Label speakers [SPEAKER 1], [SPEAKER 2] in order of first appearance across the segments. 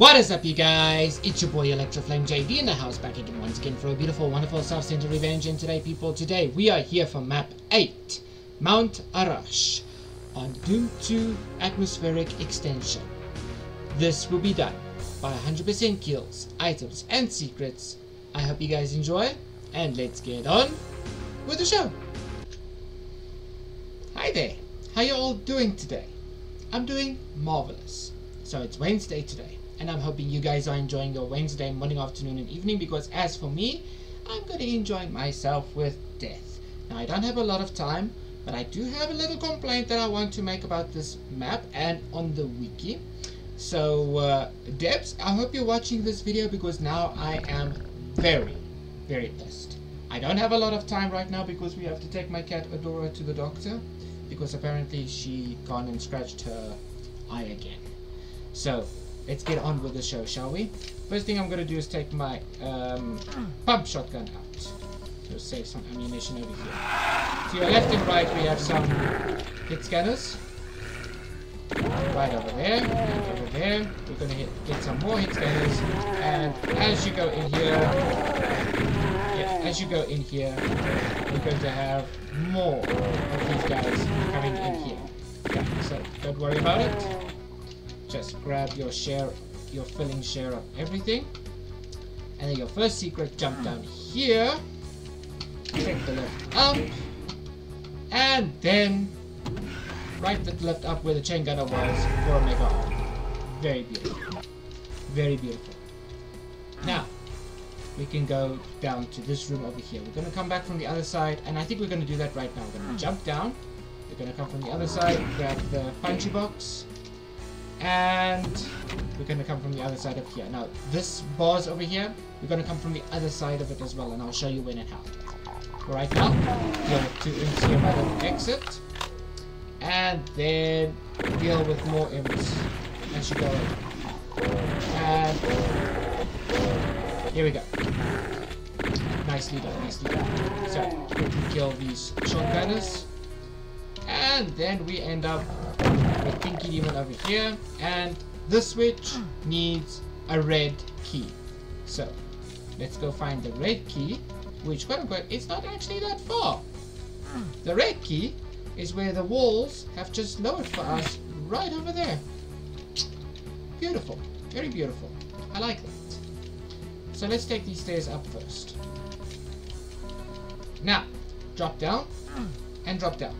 [SPEAKER 1] What is up you guys? It's your boy Electroflame JD in the house back again once again for a beautiful, wonderful, self-centered revenge and today people, today we are here for map 8, Mount Aurash on Doom 2 Atmospheric Extinction. This will be done by 100% kills, items and secrets. I hope you guys enjoy and let's get on with the show. Hi there, how you all doing today? I'm doing marvelous. So it's Wednesday today and I'm hoping you guys are enjoying your Wednesday morning, afternoon, and evening because as for me, I'm going to enjoy myself with death. Now, I don't have a lot of time, but I do have a little complaint that I want to make about this map and on the wiki. So, uh, Debs, I hope you're watching this video because now I am very, very pissed. I don't have a lot of time right now because we have to take my cat Adora to the doctor because apparently she gone and scratched her eye again. So, let's get on with the show, shall we? First thing I'm to do is take my um, pump shotgun out. To save some ammunition over here. To your left and right we have some hit scanners. Right over there, and over there. We're going to get some more hit scanners. And as you go in here, yeah, as you go in here, we're going to have more of these guys coming in here. So don't worry about it just grab your share, your filling share of everything. And then your first secret, jump hmm. down here. Take the lift up. And then right the lift up where the chain gunner was for a mega arm. Very beautiful. Very beautiful. Now, we can go down to this room over here. We're going to come back from the other side, and I think we're going to do that right now. We're going to hmm. jump down. We're going to come from the other side, grab the punchy box, and we're to come from the other side of here. Now, this bars over here, we're to come from the other side of it as well, and I'll show you when and how. Right now, go to your mother exit, and then deal with more imps as you go. And here we go. Nicely done, nicely done. So, quickly kill these shotgunners. And then we end up with Pinky Demon over here. And the switch needs a red key. So, let's go find the red key, which quote unquote, it's not actually that far. The red key is where the walls have just lowered for us right over there. Beautiful. Very beautiful. I like that. So let's take these stairs up first. Now, drop down and drop down.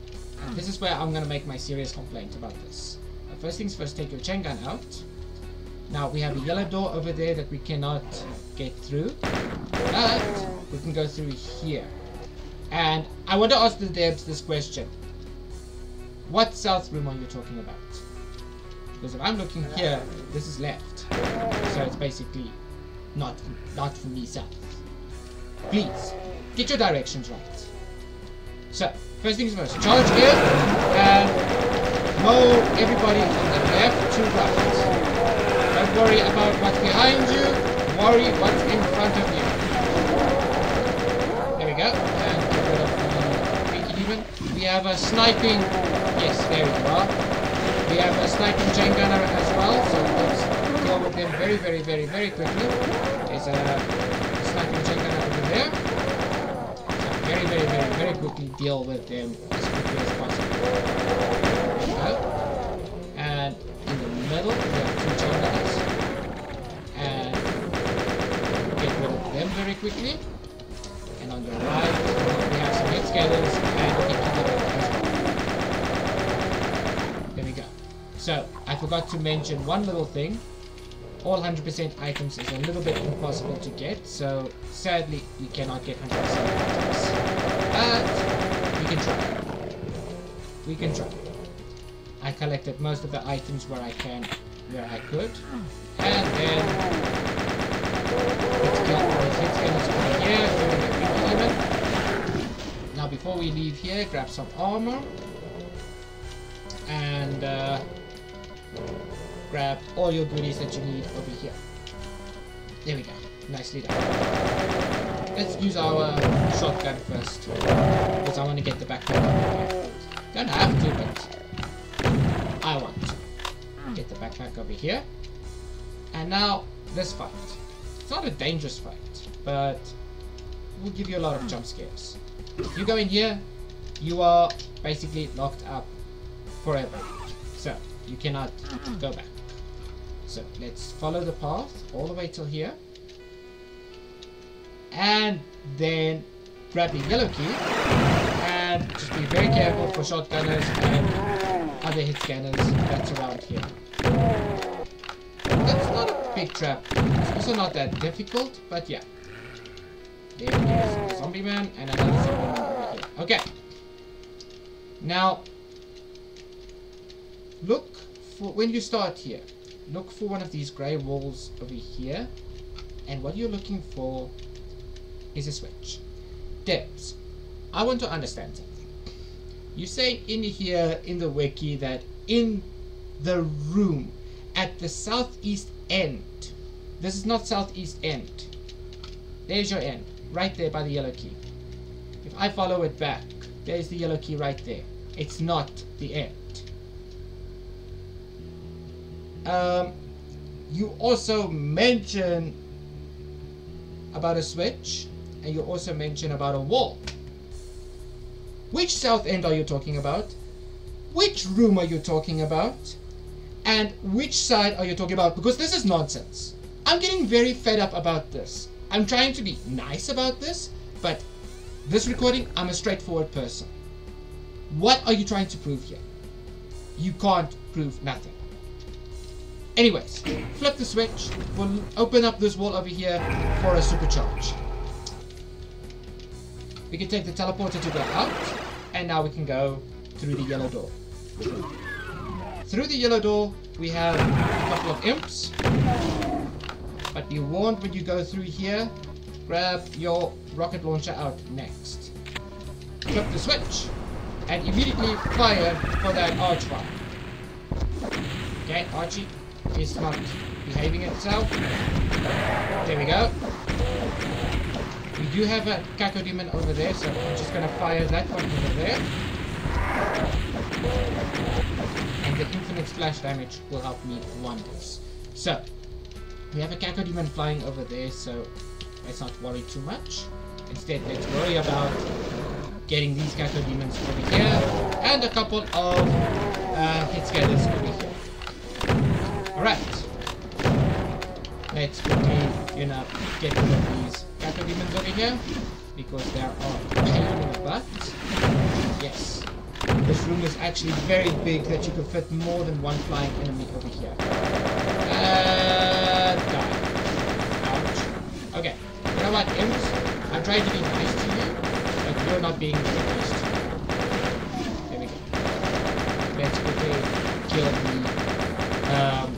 [SPEAKER 1] This is where I'm going to make my serious complaint about this. Uh, first things first, take your chain gun out. Now, we have a yellow door over there that we cannot get through. But, we can go through here. And I want to ask the devs this question. What south room are you talking about? Because if I'm looking here, this is left. So it's basically not, not for me south. Please, get your directions right. So, First things first, charge here and mow everybody from the left to right. Don't worry about what's behind you, worry what's in front of you. There we go. And the Demon. We have a sniping, yes, there we are. We have a sniping chain gunner as well, so let's with them very, very, very, very quickly. There's a sniping chain gunner over there very, very, very, very quickly deal with them as quickly as possible. And in the middle, we have two chambers. And get rid of them very quickly. And on the right, we have some hit scanners and we can as well. There we go. So, I forgot to mention one little thing all 100% items is a little bit impossible to get, so sadly we cannot get 100% items. But we can try. We can try. I collected most of the items where I can, where I could, and then let's get here. Now before we leave here, grab some armor and. Uh, grab all your goodies that you need over here. There we go. Nicely done. Let's use our uh, shotgun first. Because I want to get the backpack over here. Don't have to, but I want to. Get the backpack over here. And now this fight. It's not a dangerous fight, but we'll give you a lot of jump scares. If you go in here, you are basically locked up forever. So you cannot go back. So let's follow the path all the way till here. And then grab the yellow key and just be very careful for shotgunners and other hit scanners that's around here. That's not a big trap. It's also not that difficult, but yeah. A zombie man and another zombie man over here. Okay. Now, look for when you start here. Look for one of these grey walls over here, and what you're looking for is a switch. Debs, I want to understand something. You say in here in the wiki that in the room at the southeast end, this is not southeast end. There's your end, right there by the yellow key. If I follow it back, there's the yellow key right there. It's not the end. Um, you also mention about a switch, and you also mention about a wall. Which south end are you talking about? Which room are you talking about? And which side are you talking about? Because this is nonsense. I'm getting very fed up about this. I'm trying to be nice about this, but this recording, I'm a straightforward person. What are you trying to prove here? You can't prove nothing. Anyways, flip the switch. We'll open up this wall over here for a supercharge. We can take the teleporter to go out, and now we can go through the yellow door. Through the yellow door, we have a couple of imps. But be warned when you go through here, grab your rocket launcher out next. Flip the switch, and immediately fire for that archvile. Okay, Archie is not behaving itself. There we go. We do have a Cacodemon over there, so I'm just gonna fire that one over there. And the infinite splash damage will help me wonders. So, we have a Cacodemon flying over there, so let's not worry too much. Instead, let's worry about getting these Cacodemons over here, and a couple of uh, hit scanners over here. Alright. Let's quickly, you know, get rid of these Cacodemons over here, because there are pain in. Yes. This room is actually very big that you can fit more than one flying enemy over here. And die. Ouch. Okay. You know what, imps? I tried to be nice to you, but you're not being nice to me. There we go. Let's quickly kill the um,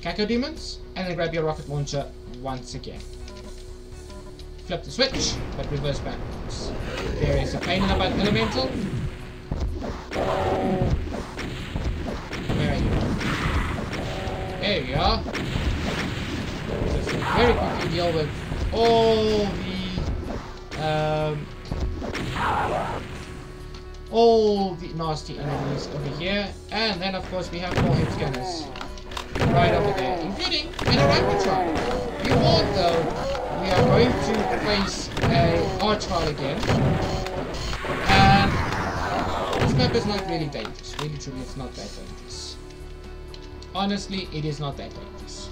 [SPEAKER 1] Cacodemons, and then grab your rocket launcher once again. Flip the switch, but reverse backwards. There is a pain in the butt elemental. Where are you? There you are. Very quickly deal with all the um, all the nasty enemies over here, and then of course we have more hit scanners right over there, including an Arachnoid. You warned though we are going to face a Archvile again. And this map is not really dangerous. Really truly it's not that dangerous. Honestly, it is not that dangerous.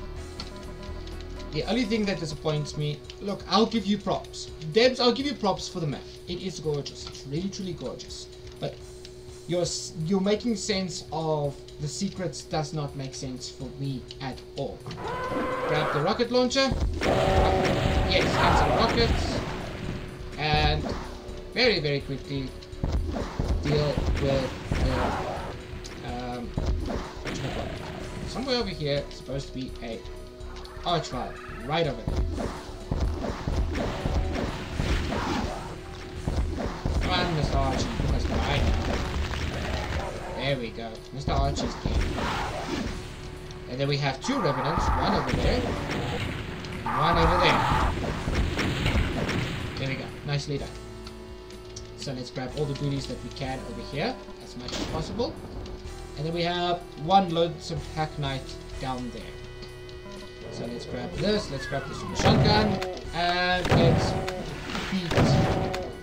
[SPEAKER 1] The only thing that disappoints me, look, I'll give you props. Debs, I'll give you props for the map. It is gorgeous. It's really truly gorgeous. But you're, you're making sense of the secrets does not make sense for me at all. Grab the rocket launcher. Yes, answer the rockets. And very, very quickly deal with the, um, somewhere over here supposed to be a archvile right over there. There we go. Mr. Archie's game. And then we have two Revenants, one over there, one over there. There we go. Nicely done. So let's grab all the goodies that we can over here, as much as possible. And then we have one loadsome Hack Knight down there. So let's grab this, let's grab this shotgun, and let's beat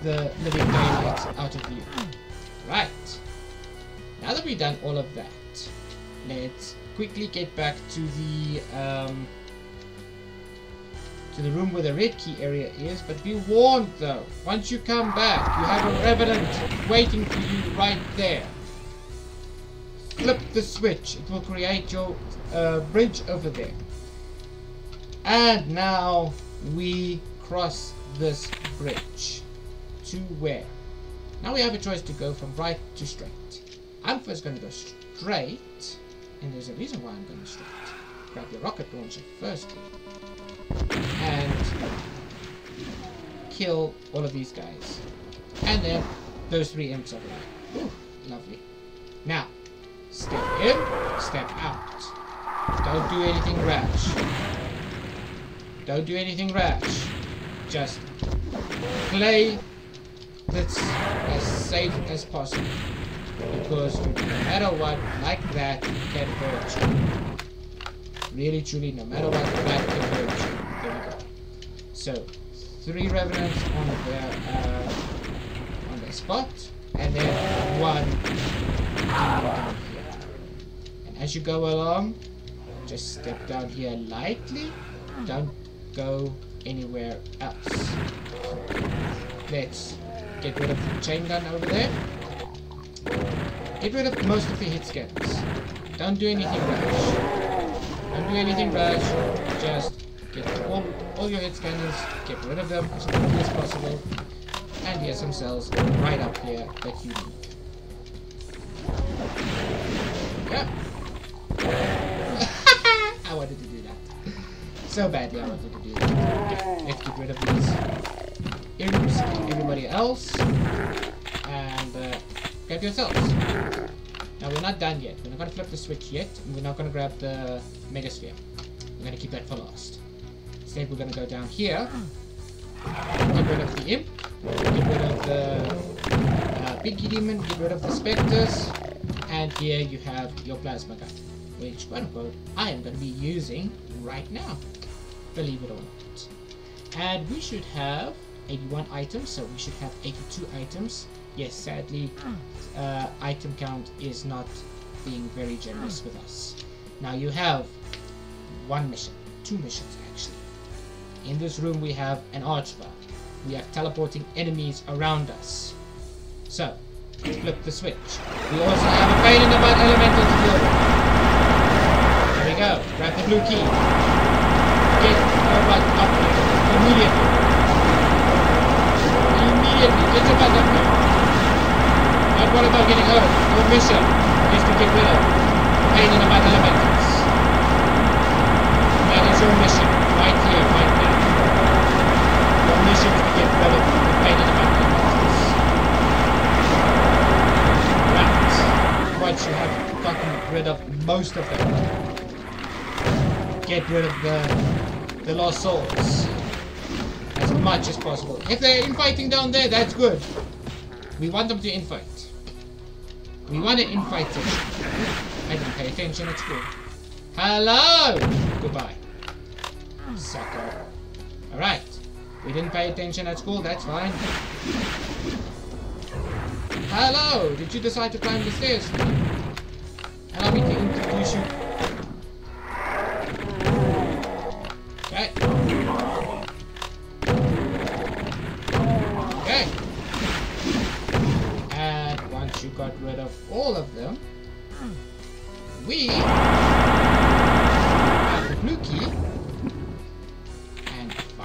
[SPEAKER 1] the living daylights out of you. Right. Now that we've done all of that, let's quickly get back to the um, to the room where the red key area is. But be warned though, once you come back, you have a revenant waiting for you right there. Flip the switch, it will create your uh, bridge over there. And now we cross this bridge. To where? Now we have a choice to go from right to straight. First going to go straight, and there's a reason why I'm going straight. Grab your rocket launcher first, and kill all of these guys. And then those three imps over there. Ooh, lovely. Now, step in, step out. Don't do anything rash. Don't do anything rash. Just play this as safe as possible. Because no matter what, like that can hurt you. Really, truly, no matter what, that can hurt you. There we go. So, three revenants on the uh, on their spot, and then one down here. And as you go along, just step down here lightly. Don't go anywhere else. Let's get rid of the chain gun over there. Get rid of most of the hit scans. Don't do anything rash. Don't do anything rash. Just get all, all your hit scanners, get rid of them as quickly as possible. And here's some cells right up here that you need. Yeah. I wanted to do that. So badly I wanted to do that. Let's get rid of these and everybody else. Grab yourselves. Now we're not done yet. We're not gonna flip the switch yet. We're not gonna grab the megasphere. We're gonna keep that for last. Instead we're gonna go down here. Get rid of the imp. Get rid of the uh, Pinky Demon. Get rid of the specters. And here you have your plasma gun. Which, quote unquote, I am gonna be using right now. Believe it or not. And we should have 81 items, so we should have 82 items. Yes, sadly, uh, item count is not being very generous with us. Now you have one mission, two missions actually. In this room we have an archbar. We have teleporting enemies around us. So, flip the switch. We also have a in the elemental to deal with. There we go. Grab the blue key. Get your butt up here. Immediately. Immediately. Get up here. About getting hurt. Your mission is to get rid of pain in the butt elementals. That is your mission. Right here, right now. Your mission is to get rid of the pain in the butt elementals. Right. Once you have gotten rid of most of them, get rid of the the lost souls as much as possible. If they're infighting down there, that's good. We want them to infight. We want an infight session. I didn't pay attention at school. Hello! Goodbye. Sucker. Alright. We didn't pay attention at school, that's fine. Hello! Did you decide to climb the stairs? Allow me to introduce you.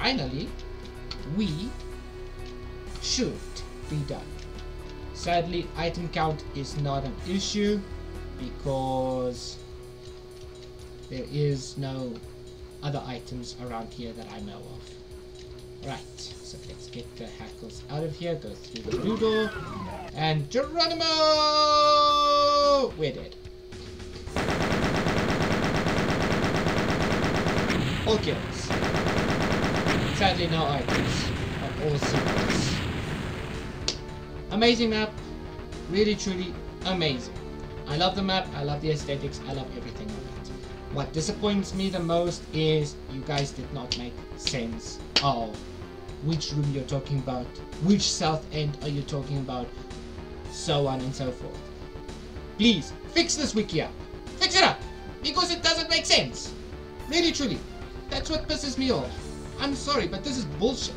[SPEAKER 1] Finally, we should be done. Sadly, item count is not an issue because there is no other items around here that I know of. Right, so let's get the hackles out of here, go through the blue door, and Geronimo! We're dead. Kills. Sadly, no items of all secrets. Amazing map. Really, truly amazing. I love the map. I love the aesthetics. I love everything of it. What disappoints me the most is you guys did not make sense of which room you're talking about, which south end are you talking about, so on and so forth. Please, fix this wiki up. Fix it up! Because it doesn't make sense. Really, truly. That's what pisses me off. I'm sorry, but this is bullshit.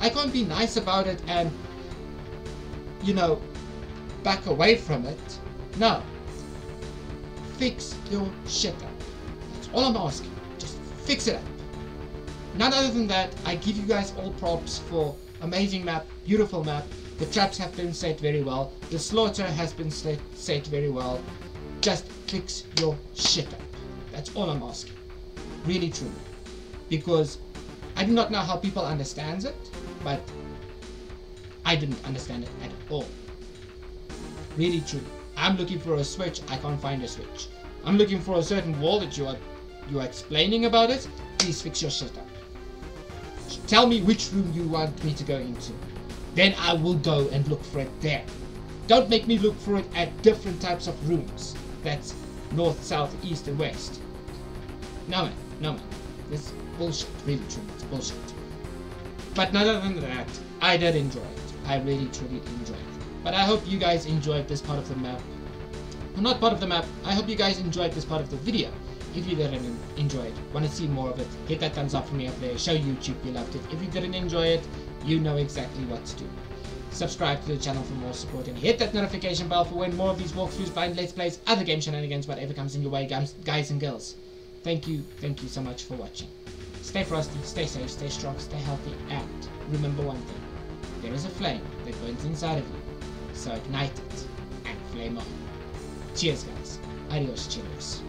[SPEAKER 1] I can't be nice about it and, you know, back away from it. No. Fix your shit up. That's all I'm asking. Just fix it up. None other than that, I give you guys all props for amazing map, beautiful map. The traps have been set very well. The slaughter has been set, set very well. Just fix your shit up. That's all I'm asking. Really, truly. Because I do not know how people understands it, but I didn't understand it at all. Really, true. I'm looking for a switch. I can't find a switch. I'm looking for a certain wall that you are you are explaining about it. Please fix your shit up. Tell me which room you want me to go into. Then I will go and look for it there. Don't make me look for it at different types of rooms. That's north, south, east, and west. No man, no man. This bullshit, really true, it's bullshit. But other than that, I did enjoy it. I really truly enjoyed it. But I hope you guys enjoyed this part of the map. Well, not part of the map, I hope you guys enjoyed this part of the video. If you didn't enjoy it, want to see more of it, hit that thumbs up for me up there, show YouTube you loved it. If you didn't enjoy it, you know exactly what to do. Subscribe to the channel for more support and hit that notification bell for when more of these walkthroughs, blind let's plays, other game shenanigans, whatever comes in your way, guys and girls. Thank you, thank you so much for watching. Stay frosty, stay safe, stay strong, stay healthy, and remember one thing. There is a flame that burns inside of you, so ignite it and flame on. Cheers guys. Adios, cheers.